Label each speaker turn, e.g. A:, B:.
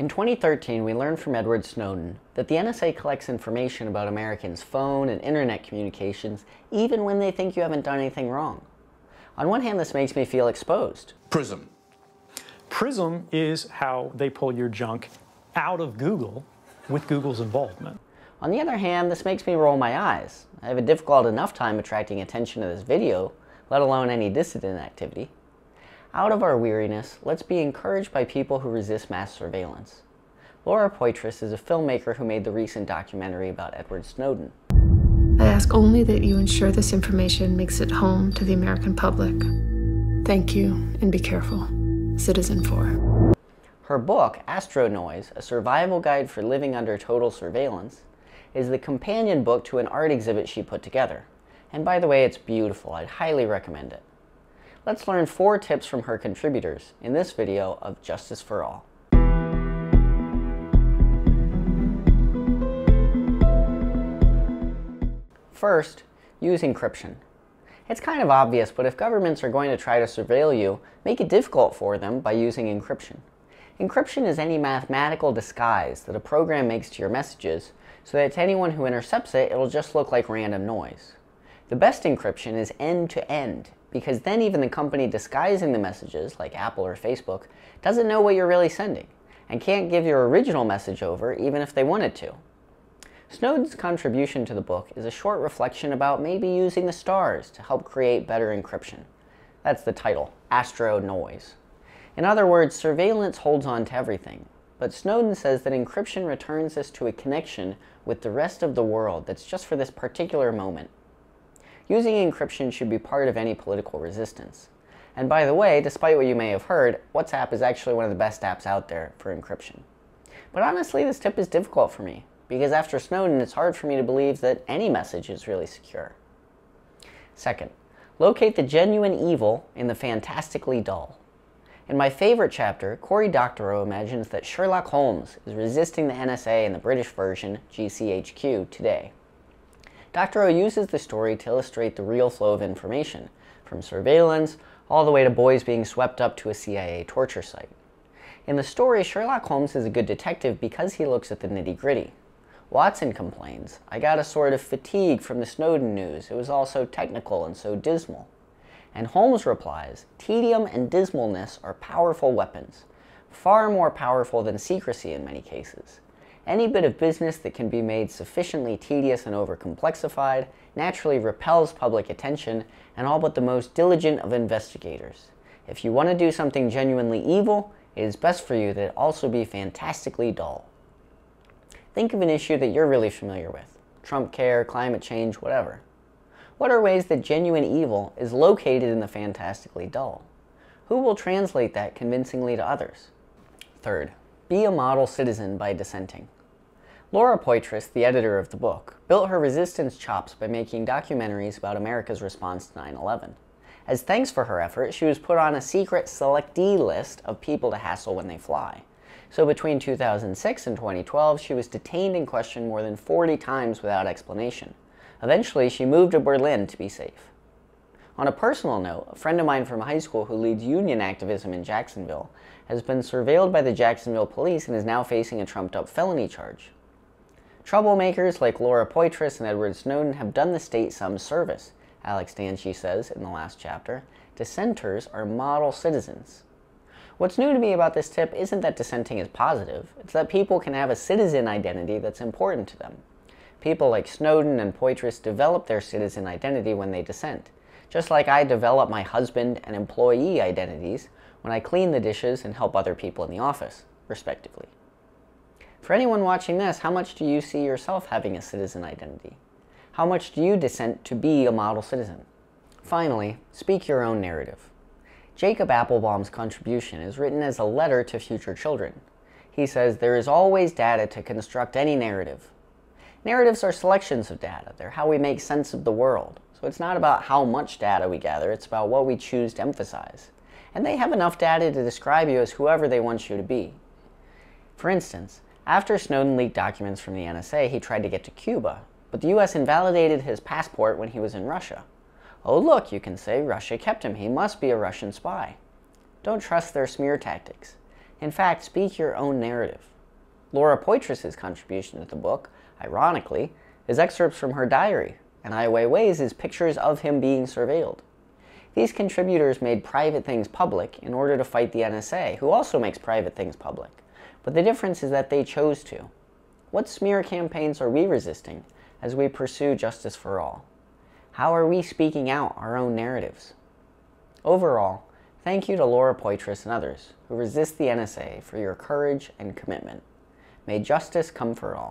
A: In 2013, we learned from Edward Snowden that the NSA collects information about Americans' phone and internet communications even when they think you haven't done anything wrong. On one hand, this makes me feel exposed.
B: Prism.
C: Prism is how they pull your junk out of Google with Google's involvement.
A: On the other hand, this makes me roll my eyes. I have a difficult enough time attracting attention to this video, let alone any dissident activity. Out of our weariness, let's be encouraged by people who resist mass surveillance. Laura Poitras is a filmmaker who made the recent documentary about Edward Snowden.
D: I ask only that you ensure this information makes it home to the American public. Thank you, and be careful. Citizenfour.
A: Her book, Astro Noise, A Survival Guide for Living Under Total Surveillance, is the companion book to an art exhibit she put together. And by the way, it's beautiful. I'd highly recommend it. Let's learn four tips from her contributors in this video of Justice for All. First, use encryption. It's kind of obvious, but if governments are going to try to surveil you, make it difficult for them by using encryption. Encryption is any mathematical disguise that a program makes to your messages so that to anyone who intercepts it, it'll just look like random noise. The best encryption is end-to-end, -end, because then even the company disguising the messages, like Apple or Facebook, doesn't know what you're really sending, and can't give your original message over even if they wanted to. Snowden's contribution to the book is a short reflection about maybe using the stars to help create better encryption. That's the title, Astro Noise. In other words, surveillance holds on to everything, but Snowden says that encryption returns us to a connection with the rest of the world that's just for this particular moment. Using encryption should be part of any political resistance. And by the way, despite what you may have heard, WhatsApp is actually one of the best apps out there for encryption. But honestly, this tip is difficult for me, because after Snowden, it's hard for me to believe that any message is really secure. Second, locate the genuine evil in the fantastically dull. In my favorite chapter, Cory Doctorow imagines that Sherlock Holmes is resisting the NSA in the British version, GCHQ, today. Doctorow uses the story to illustrate the real flow of information, from surveillance all the way to boys being swept up to a CIA torture site. In the story, Sherlock Holmes is a good detective because he looks at the nitty gritty. Watson complains, I got a sort of fatigue from the Snowden news. It was all so technical and so dismal. And Holmes replies, tedium and dismalness are powerful weapons, far more powerful than secrecy in many cases. Any bit of business that can be made sufficiently tedious and overcomplexified naturally repels public attention and all but the most diligent of investigators. If you want to do something genuinely evil, it is best for you that it also be fantastically dull. Think of an issue that you're really familiar with. Trump care, climate change, whatever. What are ways that genuine evil is located in the fantastically dull? Who will translate that convincingly to others? Third, be a model citizen by dissenting. Laura Poitras, the editor of the book, built her resistance chops by making documentaries about America's response to 9-11. As thanks for her effort, she was put on a secret selectee list of people to hassle when they fly. So between 2006 and 2012, she was detained and questioned more than 40 times without explanation. Eventually, she moved to Berlin to be safe. On a personal note, a friend of mine from high school who leads union activism in Jacksonville has been surveilled by the Jacksonville police and is now facing a trumped-up felony charge. Troublemakers like Laura Poitras and Edward Snowden have done the state some service, Alex Danchev says in the last chapter. Dissenters are model citizens. What's new to me about this tip isn't that dissenting is positive, it's that people can have a citizen identity that's important to them. People like Snowden and Poitras develop their citizen identity when they dissent, just like I develop my husband and employee identities when I clean the dishes and help other people in the office, respectively. For anyone watching this, how much do you see yourself having a citizen identity? How much do you dissent to be a model citizen? Finally, speak your own narrative. Jacob Appelbaum's contribution is written as a letter to future children. He says, there is always data to construct any narrative. Narratives are selections of data. They're how we make sense of the world. So it's not about how much data we gather, it's about what we choose to emphasize and they have enough data to describe you as whoever they want you to be. For instance, after Snowden leaked documents from the NSA, he tried to get to Cuba, but the US invalidated his passport when he was in Russia. Oh look, you can say, Russia kept him. He must be a Russian spy. Don't trust their smear tactics. In fact, speak your own narrative. Laura Poitras' contribution to the book, ironically, is excerpts from her diary, and Ai Weiwei's is pictures of him being surveilled. These contributors made private things public in order to fight the NSA, who also makes private things public. But the difference is that they chose to. What smear campaigns are we resisting as we pursue justice for all? How are we speaking out our own narratives? Overall, thank you to Laura Poitras and others who resist the NSA for your courage and commitment. May justice come for all.